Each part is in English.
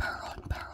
It's power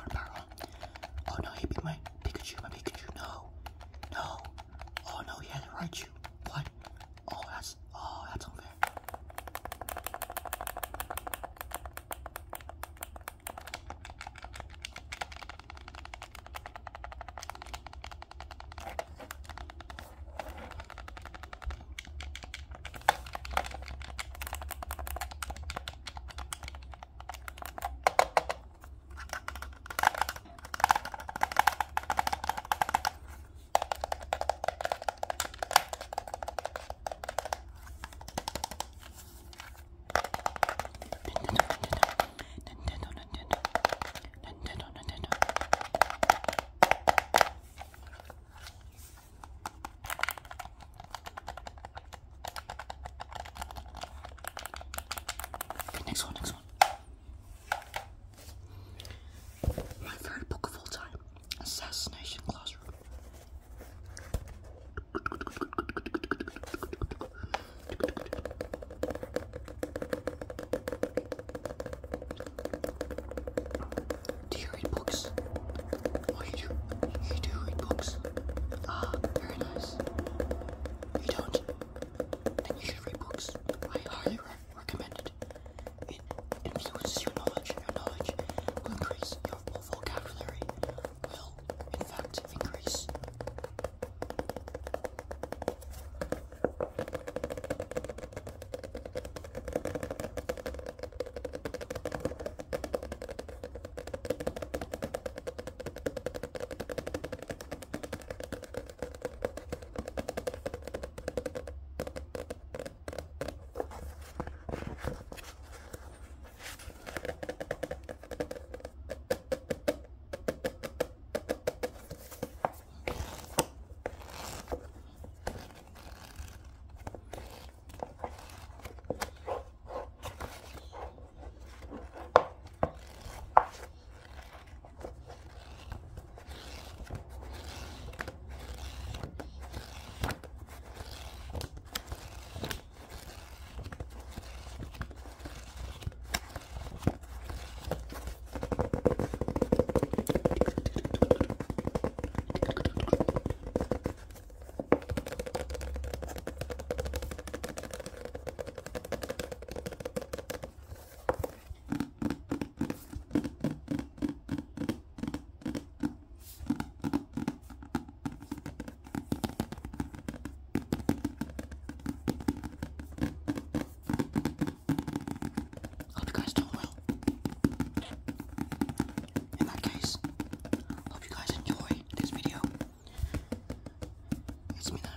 고맙습니다.